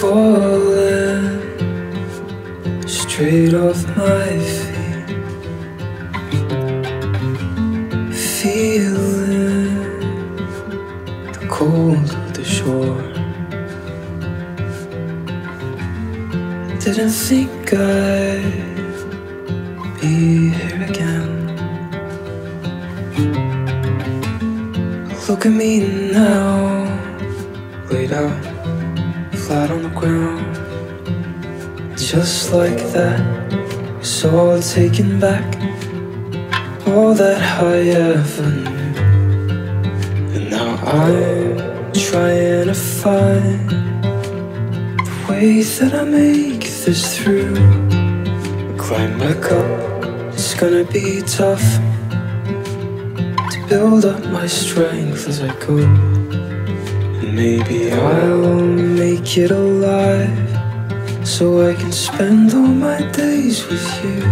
falling straight off my feet, feeling the cold of the shore. Didn't think I be here again. Look at me now, laid out flat on the ground. Just like that, it's all taken back. All that I ever knew. And now I'm trying to find the way that I make this through. Climb back up, it's gonna be tough to build up my strength as I go. And maybe I'll make it alive so I can spend all my days with you.